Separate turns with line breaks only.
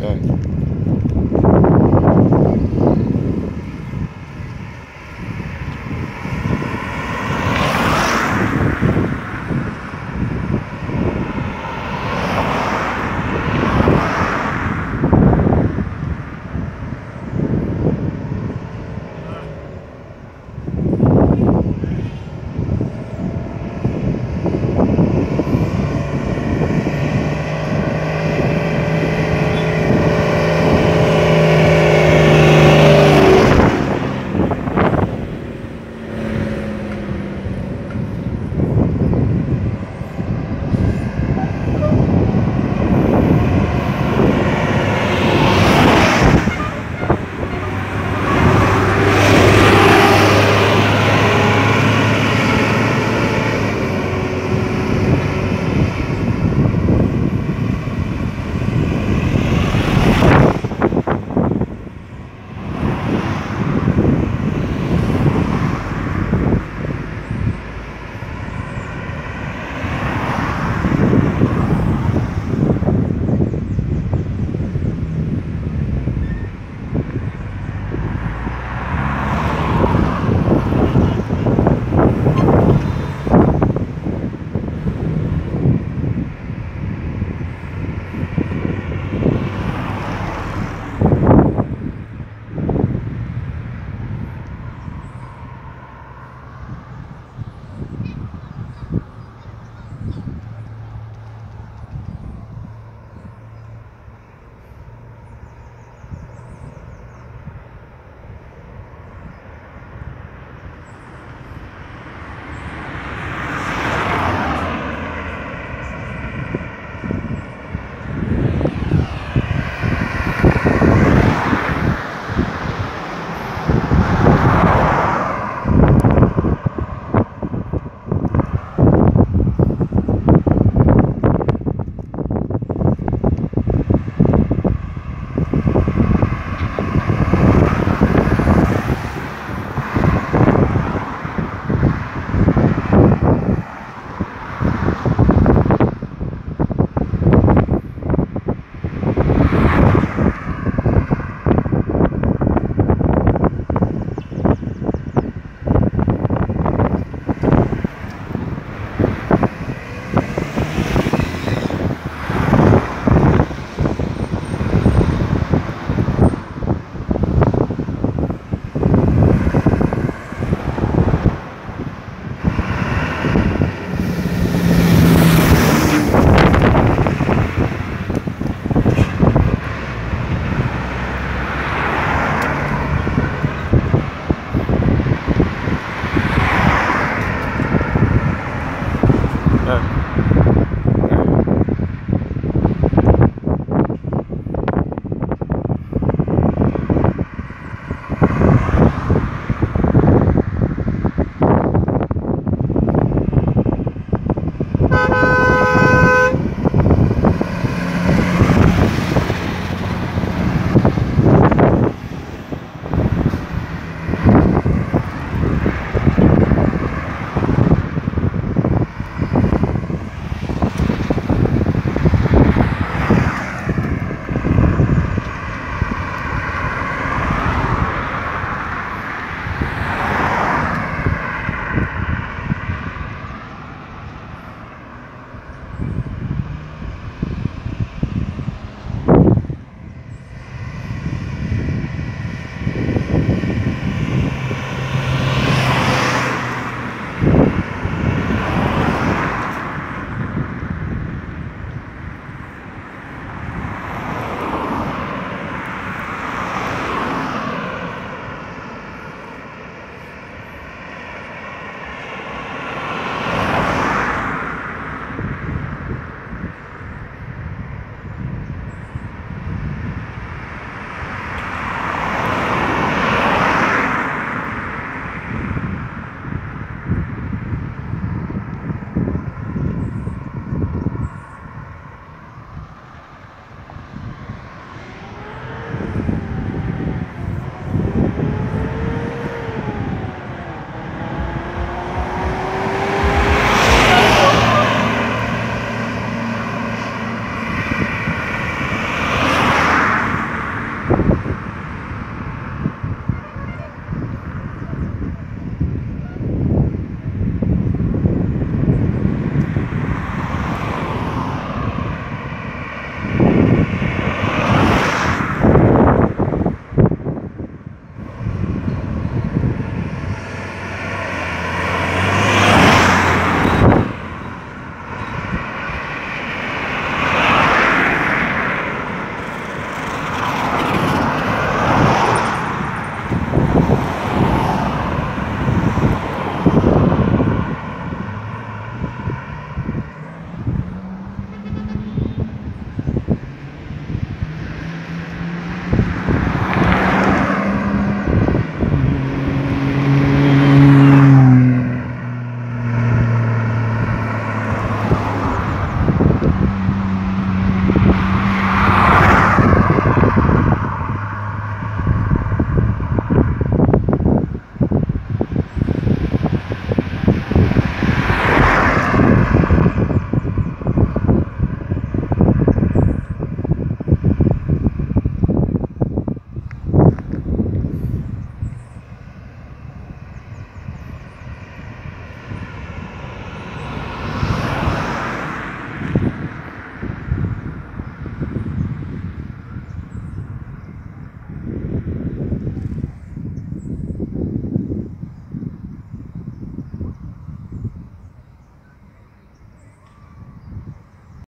yeah,